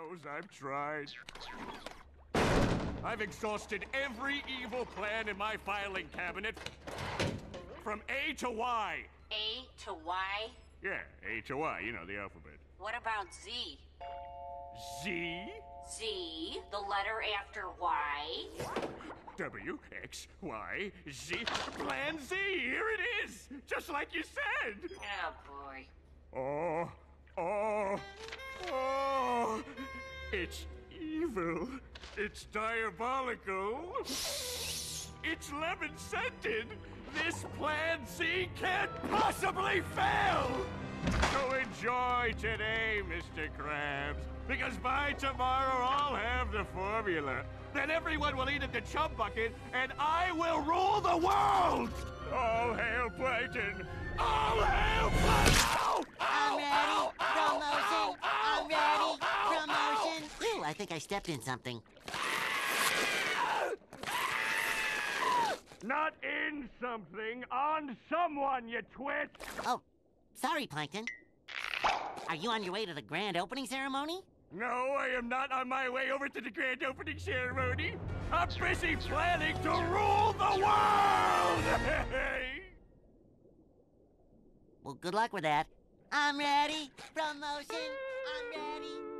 knows I've tried. I've exhausted every evil plan in my filing cabinet from A to Y. A to Y? Yeah, A to Y, you know, the alphabet. What about Z? Z, Z, the letter after Y. W, X, Y, Z. Plan Z, here it is! Just like you said! Oh, boy. Oh, oh, oh! It's evil. It's diabolical. It's lemon scented. This plan Z can't possibly fail. So enjoy today, Mr. Krabs, because by tomorrow I'll have the formula. Then everyone will eat at the chum bucket, and I will rule the world. All hail Plankton! All hail Plankton! I think I stepped in something. Not in something, on someone, you twit! Oh, sorry, Plankton. Are you on your way to the grand opening ceremony? No, I am not on my way over to the grand opening ceremony. I'm busy planning to rule the world! Well, good luck with that. I'm ready. Promotion. I'm ready.